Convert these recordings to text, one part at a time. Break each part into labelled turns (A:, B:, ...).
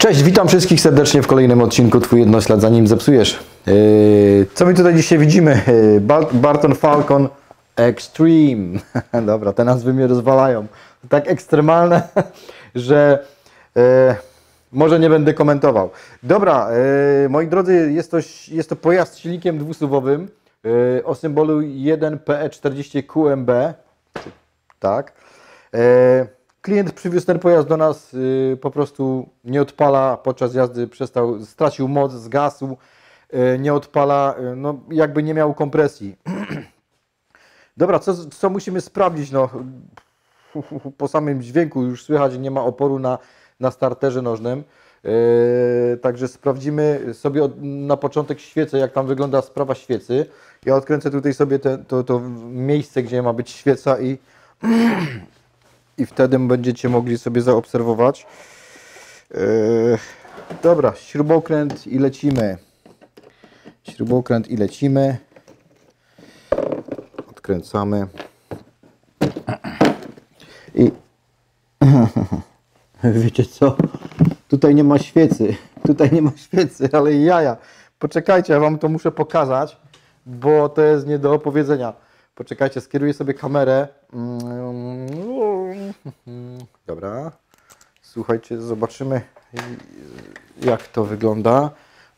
A: Cześć, witam wszystkich serdecznie w kolejnym odcinku Twój jednoślad zanim zepsujesz. Yy, co my tutaj dzisiaj widzimy? Yy, Bar- Barton Falcon Extreme. Dobra, te nazwy mnie rozwalają. Tak ekstremalne, że yy, może nie będę komentował. Dobra, yy, moi drodzy, jest to, jest to pojazd z silnikiem dwusuwowym yy, o symbolu 1PE40QMB. Tak. E, Klient przywiózł ten pojazd do nas, y, po prostu nie odpala podczas jazdy, przestał, stracił moc, zgasł, y, nie odpala, y, no jakby nie miał kompresji. Dobra, co, co musimy sprawdzić? No, po samym dźwięku już słychać, nie ma oporu na, na starterze nożnym. Yy, także sprawdzimy sobie od, na początek świecę, jak tam wygląda sprawa świecy. Ja odkręcę tutaj sobie te, to, to miejsce, gdzie ma być świeca i i wtedy będziecie mogli sobie zaobserwować. Yy, dobra, śrubokręt i lecimy. Śrubokręt i lecimy. Odkręcamy. I wiecie co? Tutaj nie ma świecy. Tutaj nie ma świecy, ale jaja. Poczekajcie, ja wam to muszę pokazać, bo to jest nie do opowiedzenia. Poczekajcie, skieruję sobie kamerę. Dobra. Słuchajcie, zobaczymy jak to wygląda.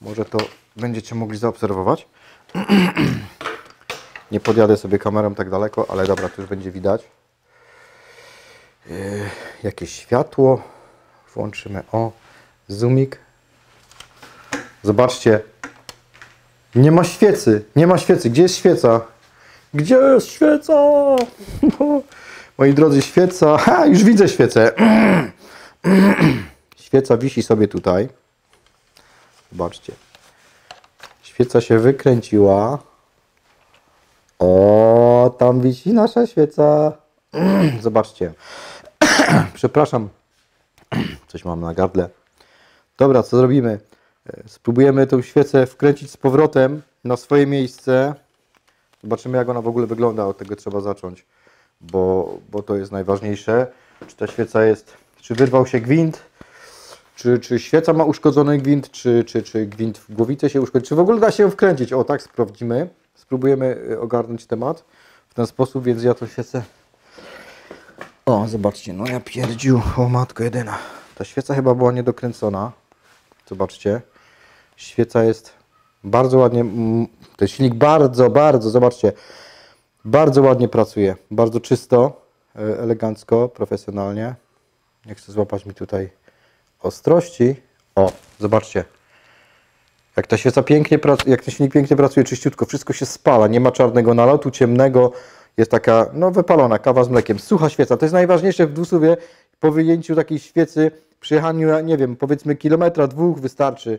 A: Może to będziecie mogli zaobserwować. Nie podjadę sobie kamerą tak daleko, ale dobra, to już będzie widać. Yy, jakieś światło. Włączymy. O, zoomik. Zobaczcie. Nie ma świecy. Nie ma świecy. Gdzie jest świeca? Gdzie jest świeca? Moi drodzy, świeca. Ha, już widzę świecę. Świeca wisi sobie tutaj. Zobaczcie. Świeca się wykręciła. O, tam wisi nasza świeca. Zobaczcie. Przepraszam. Coś mam na gardle. Dobra, co zrobimy? Spróbujemy tą świecę wkręcić z powrotem na swoje miejsce. Zobaczymy, jak ona w ogóle wygląda. Od tego trzeba zacząć, bo, bo to jest najważniejsze. Czy ta świeca jest, czy wyrwał się gwint, czy, czy świeca ma uszkodzony gwint, czy, czy, czy gwint w głowicy się uszkodził, czy w ogóle da się wkręcić. O, tak sprawdzimy. Spróbujemy y, ogarnąć temat w ten sposób, więc ja to świecę. O, zobaczcie, no ja pierdził, o matko jedyna. Ta świeca chyba była niedokręcona. Zobaczcie. Świeca jest bardzo ładnie, ten silnik bardzo, bardzo, zobaczcie, bardzo ładnie pracuje, bardzo czysto, e, elegancko, profesjonalnie. Nie chcę złapać mi tutaj ostrości. O, zobaczcie. Jak ta świeca pięknie jak ten silnik pięknie pracuje, czyściutko, wszystko się spala, nie ma czarnego nalotu, ciemnego, jest taka, no wypalona, kawa z mlekiem, sucha świeca. To jest najważniejsze w dwusuwie, po wyjęciu takiej świecy, przyjechaniu, nie wiem, powiedzmy kilometra, dwóch wystarczy.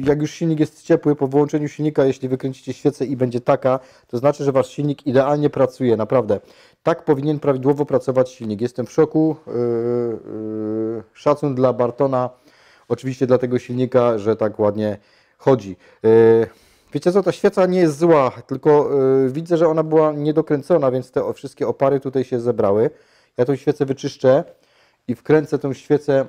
A: Jak już silnik jest ciepły, po wyłączeniu silnika, jeśli wykręcicie świecę i będzie taka, to znaczy, że Wasz silnik idealnie pracuje, naprawdę. Tak powinien prawidłowo pracować silnik. Jestem w szoku. Yy, yy, szacun dla Bartona, oczywiście dla tego silnika, że tak ładnie chodzi. Wiecie co, ta świeca nie jest zła, tylko widzę, że ona była niedokręcona, więc te wszystkie opary tutaj się zebrały. Ja tą świecę wyczyszczę i wkręcę tę świecę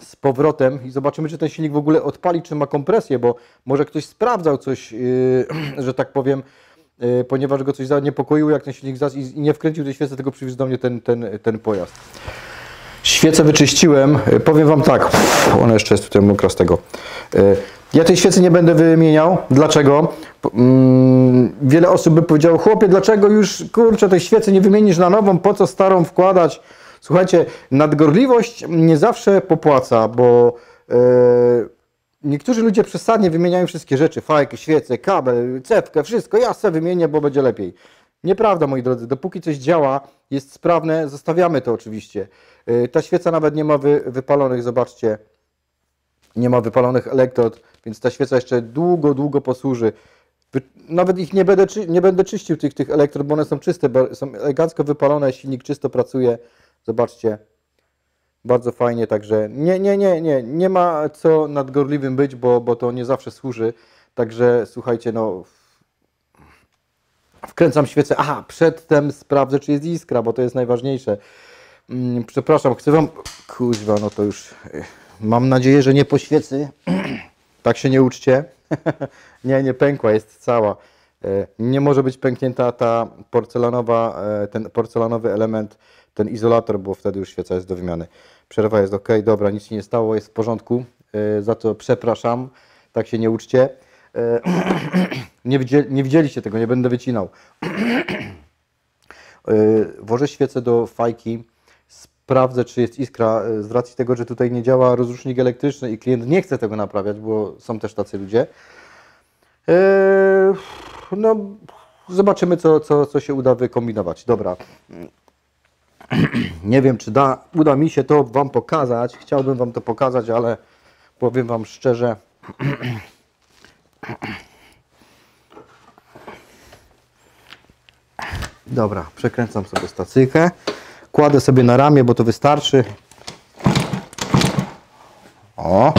A: z powrotem i zobaczymy, czy ten silnik w ogóle odpali, czy ma kompresję, bo może ktoś sprawdzał coś, yy, że tak powiem, yy, ponieważ go coś zaniepokoiło, jak ten silnik zas i nie wkręcił tej świecy, tylko przywiózł do mnie ten, ten, ten pojazd. Świecę wyczyściłem. Yy, powiem Wam tak, ona jeszcze jest tutaj mokra z tego. Yy, ja tej świecy nie będę wymieniał. Dlaczego? Mm, wiele osób by powiedziało, chłopie, dlaczego już, kurczę, tej świecy nie wymienisz na nową, po co starą wkładać? Słuchajcie, nadgorliwość nie zawsze popłaca, bo yy, niektórzy ludzie przesadnie wymieniają wszystkie rzeczy, fajkę, świecę, kabel, cewkę, wszystko, ja sobie wymienię, bo będzie lepiej. Nieprawda, moi drodzy, dopóki coś działa, jest sprawne, zostawiamy to oczywiście. Yy, ta świeca nawet nie ma wy, wypalonych, zobaczcie, nie ma wypalonych elektrod, więc ta świeca jeszcze długo, długo posłuży. Nawet ich nie będę, nie będę czyścił, tych, tych elektrod, bo one są czyste, są elegancko wypalone, silnik czysto pracuje. Zobaczcie, bardzo fajnie, także nie, nie, nie, nie, nie ma co nadgorliwym być, bo, bo to nie zawsze służy. Także słuchajcie, no wkręcam świecę. Aha, przedtem sprawdzę, czy jest iskra, bo to jest najważniejsze. Mm, przepraszam, chcę wam... Kuźwa, no to już... Mam nadzieję, że nie po świecy. tak się nie uczcie. nie, nie pękła, jest cała. E, Nie może być pęknięta ta porcelanowa, e, ten porcelanowy element, ten izolator, bo wtedy już świeca jest do wymiany. Przerwa jest ok, dobra, nic się nie stało, jest w porządku. E, Za to przepraszam, tak się nie uczcie. E, Nie, widzieli, nie widzieliście tego, nie będę wycinał. E, Włożę świecę do fajki, sprawdzę, czy jest iskra. Z racji tego, że tutaj nie działa rozrusznik elektryczny i klient nie chce tego naprawiać, bo są też tacy ludzie. No, zobaczymy, co, co, co się uda wykombinować. Dobra. Nie wiem, czy da, uda mi się to Wam pokazać. Chciałbym Wam to pokazać, ale powiem Wam szczerze. Dobra, przekręcam sobie stacyjkę. Kładę sobie na ramię, bo to wystarczy. O.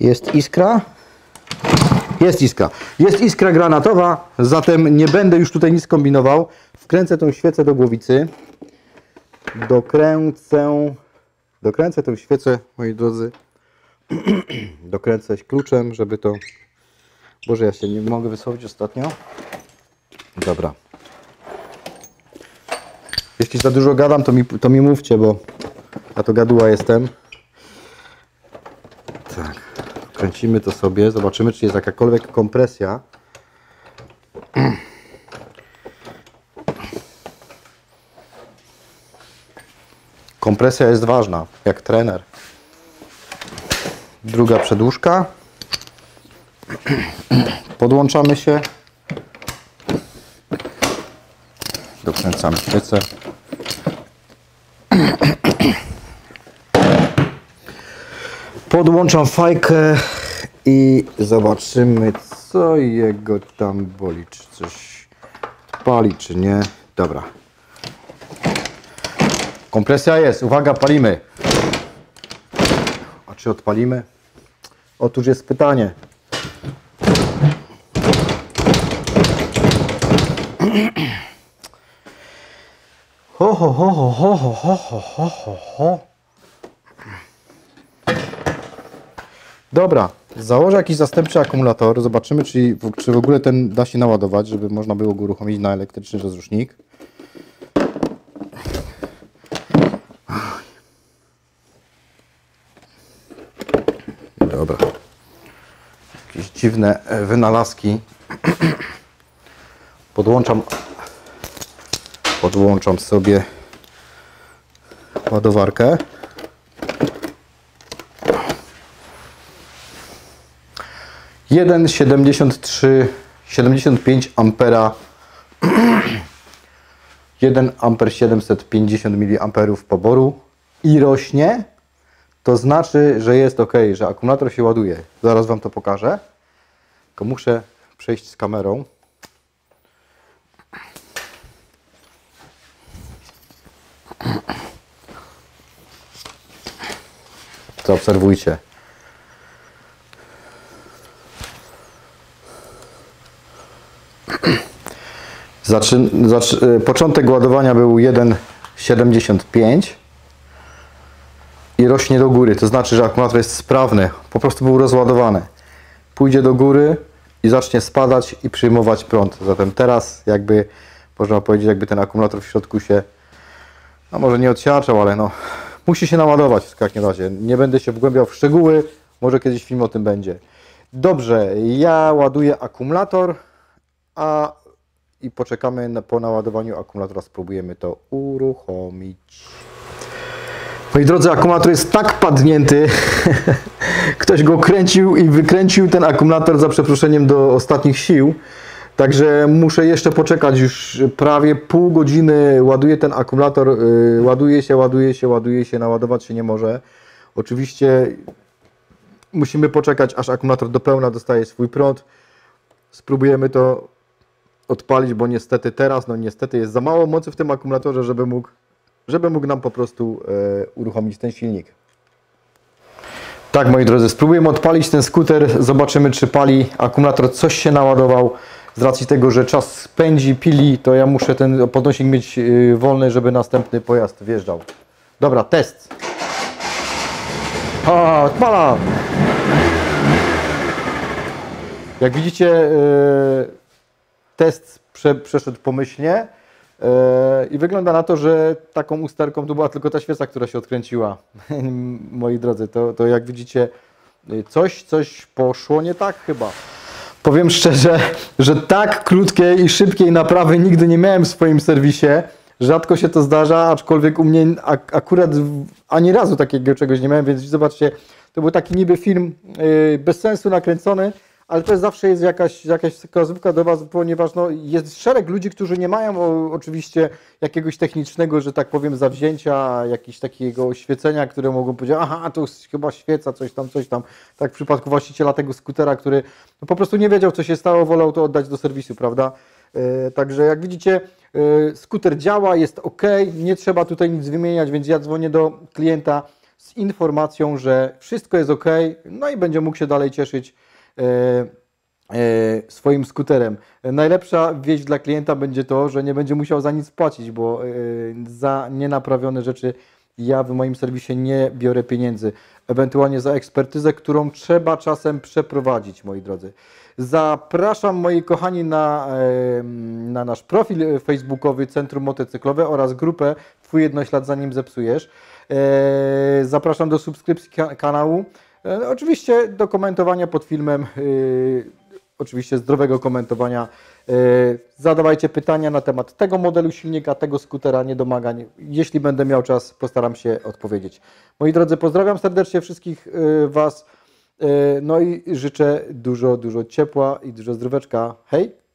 A: Jest iskra. Jest iskra. Jest iskra granatowa, zatem nie będę już tutaj nic kombinował. Wkręcę tą świecę do głowicy. Dokręcę, dokręcę tą świecę, moi drodzy. Dokręcę kluczem, żeby to... Boże, ja się nie mogę wysłowić ostatnio. Dobra. Jeśli za dużo gadam, to mi, to mi mówcie, bo ja to gaduła jestem. Tak. Kręcimy to sobie, zobaczymy, czy jest jakakolwiek kompresja. Kompresja jest ważna, jak trener. Druga przedłużka. Podłączamy się. Dokręcamy świecę. Podłączam fajkę i zobaczymy, co jego tam boli. Czy coś pali, czy nie. Dobra. Kompresja jest. Uwaga, palimy. A czy odpalimy? Otóż jest pytanie. Ho, ho, ho, ho, ho, ho, ho, ho, ho, ho, ho. Dobra, założę jakiś zastępczy akumulator. Zobaczymy, czy, czy w ogóle ten da się naładować, żeby można było go uruchomić na elektryczny rozrusznik. Dobra. Jakieś dziwne e, wynalazki. Podłączam podłączam sobie ładowarkę. Jeden 73 75 ampera 1 amper 750 mA poboru i rośnie, to znaczy, że jest ok, że akumulator się ładuje. Zaraz Wam to pokażę. Tylko muszę przejść z kamerą. Zaobserwujcie. Zaczyn, zacz, y, początek ładowania był 1,75 i rośnie do góry. To znaczy, że akumulator jest sprawny. Po prostu był rozładowany. Pójdzie do góry i zacznie spadać i przyjmować prąd. Zatem teraz jakby można powiedzieć, jakby ten akumulator w środku się no może nie odsiaczał, ale no musi się naładować w takim razie. Nie będę się wgłębiał w szczegóły, może kiedyś film o tym będzie. Dobrze, ja ładuję akumulator, a i poczekamy na, po naładowaniu akumulatora, spróbujemy to uruchomić. Moi drodzy, akumulator jest tak padnięty. Ktoś go kręcił i wykręcił ten akumulator za przeproszeniem do ostatnich sił. Także muszę jeszcze poczekać już prawie pół godziny. Ładuję ten akumulator, yy, ładuje się, ładuje się, ładuje się, naładować się nie może. Oczywiście musimy poczekać, aż akumulator do pełna dostaje swój prąd. Spróbujemy to odpalić, bo niestety teraz, no niestety jest za mało mocy w tym akumulatorze, żeby mógł, żeby mógł nam po prostu e, uruchomić ten silnik. Tak, moi drodzy, spróbujemy odpalić ten skuter, zobaczymy, czy pali akumulator, coś się naładował. z racji tego, że czas pędzi, pili, to ja muszę ten podnośnik mieć yy, wolny, żeby następny pojazd wjeżdżał. Dobra, test. A, odpala! Jak widzicie, yy, test prze, przeszedł pomyślnie yy, i wygląda na to, że taką usterką to była tylko ta świeca, która się odkręciła. Moi drodzy, to, to jak widzicie, coś, coś poszło nie tak chyba. Powiem szczerze, że tak krótkiej i szybkiej naprawy nigdy nie miałem w swoim serwisie. Rzadko się to zdarza, aczkolwiek u mnie ak akurat ani razu takiego czegoś nie miałem, więc zobaczcie, to był taki niby film yy, bez sensu nakręcony, ale też zawsze jest jakaś, jakaś do Was, ponieważ no, jest szereg ludzi, którzy nie mają oczywiście jakiegoś technicznego, że tak powiem, zawzięcia, jakiegoś takiego oświecenia, które mogą powiedzieć, aha, to jest chyba świeca, coś tam, coś tam. Tak w przypadku właściciela tego skutera, który no, po prostu nie wiedział, co się stało, wolał to oddać do serwisu, prawda? E, Także jak widzicie, e, skuter działa, jest ok, nie trzeba tutaj nic wymieniać, więc ja dzwonię do klienta z informacją, że wszystko jest ok, no i będzie mógł się dalej cieszyć swoim skuterem. E, Najlepsza wieść dla klienta będzie to, że nie będzie musiał za nic płacić, bo e, za nienaprawione rzeczy ja w moim serwisie nie biorę pieniędzy. Ewentualnie za ekspertyzę, którą trzeba czasem przeprowadzić, moi drodzy. Zapraszam, moi kochani, na, e, na nasz profil facebookowy Centrum Motocyklowe oraz grupę Twój jednoślad zanim zepsujesz. E, Zapraszam do subskrypcji ka- kanału. E, Oczywiście do komentowania pod filmem, e, oczywiście zdrowego komentowania. E, Zadawajcie pytania na temat tego modelu silnika, tego skutera, niedomagań. Jeśli będę miał czas, postaram się odpowiedzieć. Moi drodzy, pozdrawiam serdecznie wszystkich Was. No i życzę dużo, dużo ciepła i dużo zdroweczka. Hej!